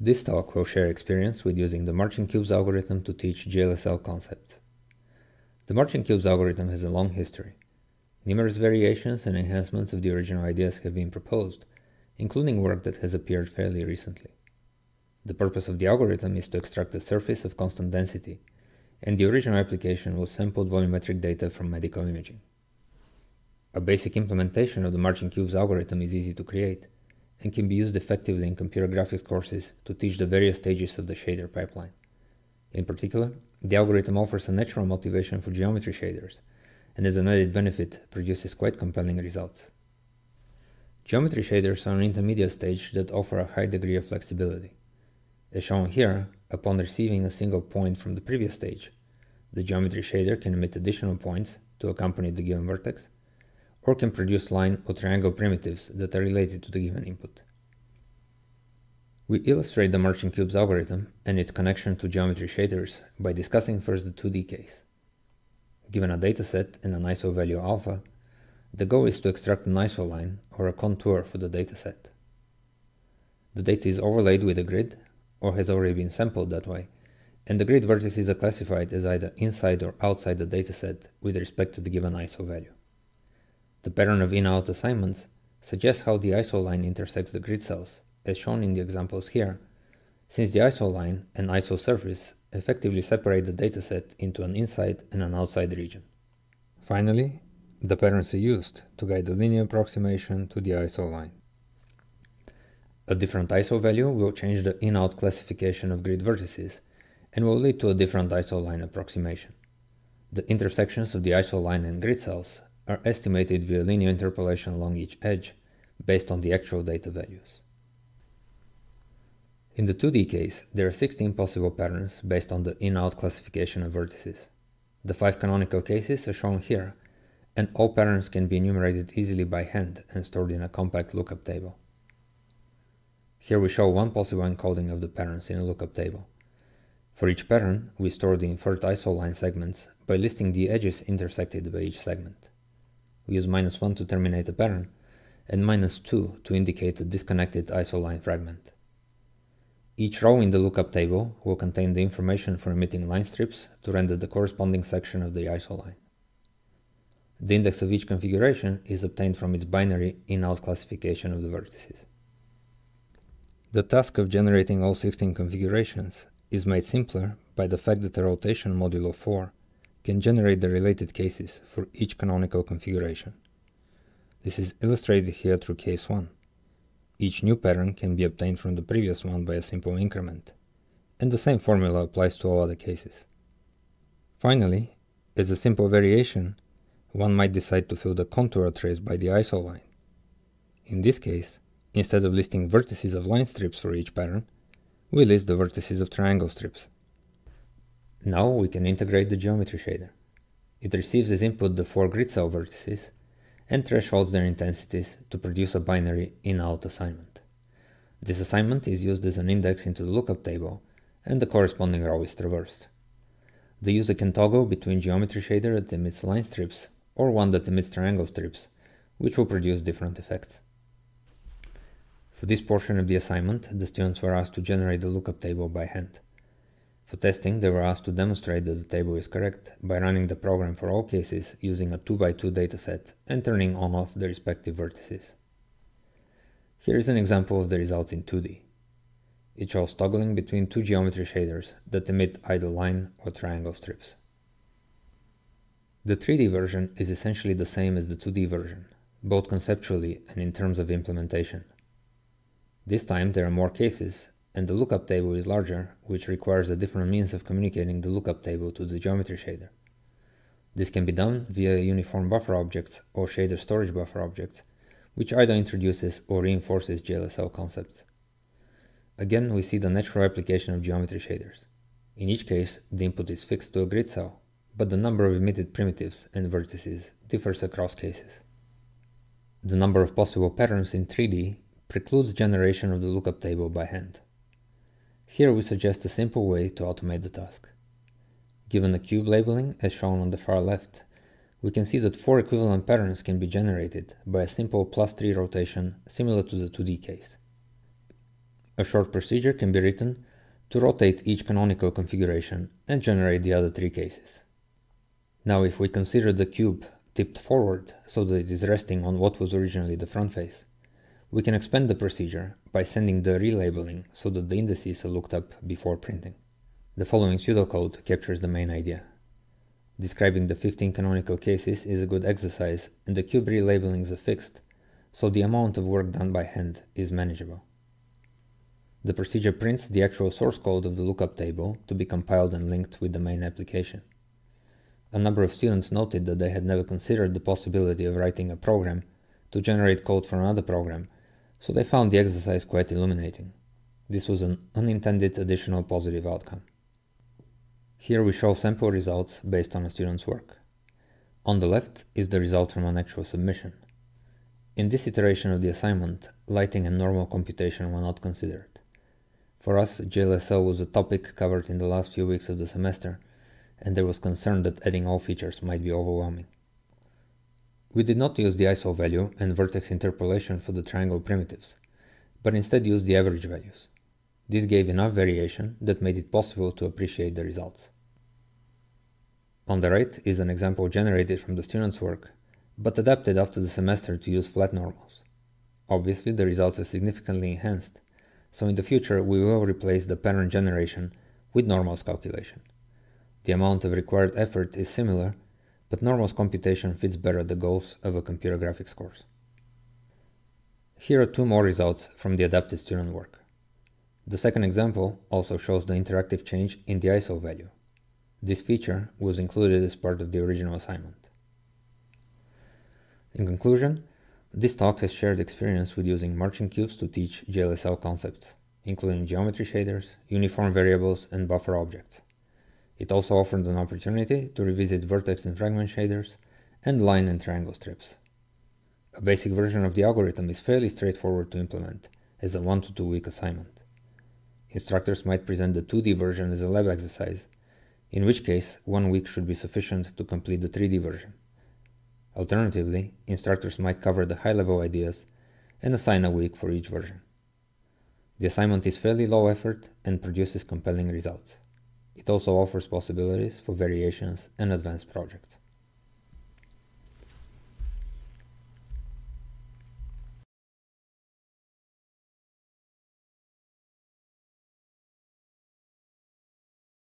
This talk will share experience with using the Marching Cubes algorithm to teach GLSL concepts. The Marching Cubes algorithm has a long history. Numerous variations and enhancements of the original ideas have been proposed, including work that has appeared fairly recently. The purpose of the algorithm is to extract a surface of constant density, and the original application was sampled volumetric data from medical imaging. A basic implementation of the Marching Cubes algorithm is easy to create and can be used effectively in computer graphics courses to teach the various stages of the shader pipeline. In particular, the algorithm offers a natural motivation for geometry shaders, and as an added benefit, produces quite compelling results. Geometry shaders are an intermediate stage that offer a high degree of flexibility. As shown here, upon receiving a single point from the previous stage, the geometry shader can emit additional points to accompany the given vertex, or can produce line or triangle primitives that are related to the given input. We illustrate the Marching Cubes algorithm and its connection to geometry shaders by discussing first the 2D case. Given a dataset and an ISO value alpha, the goal is to extract an ISO line or a contour for the dataset. The data is overlaid with a grid or has already been sampled that way, and the grid vertices are classified as either inside or outside the dataset with respect to the given ISO value. The pattern of in-out assignments suggests how the ISO line intersects the grid cells, as shown in the examples here, since the ISO line and ISO surface effectively separate the dataset into an inside and an outside region. Finally, the patterns are used to guide the linear approximation to the ISO line. A different ISO value will change the in-out classification of grid vertices and will lead to a different ISO line approximation. The intersections of the ISO line and grid cells are estimated via linear interpolation along each edge based on the actual data values. In the 2D case, there are 16 possible patterns based on the in-out classification of vertices. The five canonical cases are shown here, and all patterns can be enumerated easily by hand and stored in a compact lookup table. Here we show one possible encoding of the patterns in a lookup table. For each pattern, we store the inferred iso line segments by listing the edges intersected by each segment. We use minus 1 to terminate a pattern, and minus 2 to indicate a disconnected isoline fragment. Each row in the lookup table will contain the information for emitting line strips to render the corresponding section of the isoline. The index of each configuration is obtained from its binary in-out classification of the vertices. The task of generating all 16 configurations is made simpler by the fact that a rotation modulo 4 can generate the related cases for each canonical configuration. This is illustrated here through case 1. Each new pattern can be obtained from the previous one by a simple increment, and the same formula applies to all other cases. Finally, as a simple variation, one might decide to fill the contour trace by the ISO line. In this case, instead of listing vertices of line strips for each pattern, we list the vertices of triangle strips. Now we can integrate the geometry shader. It receives as input the four grid cell vertices and thresholds their intensities to produce a binary in-out assignment. This assignment is used as an index into the lookup table and the corresponding row is traversed. The user can toggle between geometry shader that emits line strips or one that emits triangle strips, which will produce different effects. For this portion of the assignment, the students were asked to generate the lookup table by hand. For testing, they were asked to demonstrate that the table is correct by running the program for all cases using a 2x2 dataset and turning on off the respective vertices. Here is an example of the results in 2D. It shows toggling between two geometry shaders that emit either line or triangle strips. The 3D version is essentially the same as the 2D version, both conceptually and in terms of implementation. This time there are more cases and the lookup table is larger, which requires a different means of communicating the lookup table to the geometry shader. This can be done via uniform buffer objects or shader storage buffer objects, which either introduces or reinforces GLSL concepts. Again, we see the natural application of geometry shaders. In each case, the input is fixed to a grid cell, but the number of emitted primitives and vertices differs across cases. The number of possible patterns in 3D precludes generation of the lookup table by hand. Here we suggest a simple way to automate the task. Given the cube labeling, as shown on the far left, we can see that four equivalent patterns can be generated by a simple plus 3 rotation similar to the 2D case. A short procedure can be written to rotate each canonical configuration and generate the other three cases. Now if we consider the cube tipped forward so that it is resting on what was originally the front face, we can expand the procedure by sending the relabeling so that the indices are looked up before printing. The following pseudocode captures the main idea. Describing the 15 canonical cases is a good exercise and the cube relabelings are fixed, so the amount of work done by hand is manageable. The procedure prints the actual source code of the lookup table to be compiled and linked with the main application. A number of students noted that they had never considered the possibility of writing a program to generate code for another program, so they found the exercise quite illuminating. This was an unintended additional positive outcome. Here we show sample results based on a student's work. On the left is the result from an actual submission. In this iteration of the assignment, lighting and normal computation were not considered. For us, GLSL was a topic covered in the last few weeks of the semester, and there was concern that adding all features might be overwhelming. We did not use the ISO value and vertex interpolation for the triangle primitives, but instead used the average values. This gave enough variation that made it possible to appreciate the results. On the right is an example generated from the student's work, but adapted after the semester to use flat normals. Obviously, the results are significantly enhanced, so in the future we will replace the pattern generation with normals calculation. The amount of required effort is similar, but normals computation fits better the goals of a computer graphics course. Here are two more results from the adapted student work. The second example also shows the interactive change in the ISO value. This feature was included as part of the original assignment. In conclusion, this talk has shared experience with using marching cubes to teach GLSL concepts, including geometry shaders, uniform variables, and buffer objects. It also offered an opportunity to revisit vertex and fragment shaders and line and triangle strips. A basic version of the algorithm is fairly straightforward to implement as a 1 to 2 week assignment. Instructors might present the 2D version as a lab exercise, in which case one week should be sufficient to complete the 3D version. Alternatively, instructors might cover the high-level ideas and assign a week for each version. The assignment is fairly low effort and produces compelling results. It also offers possibilities for variations and advanced projects.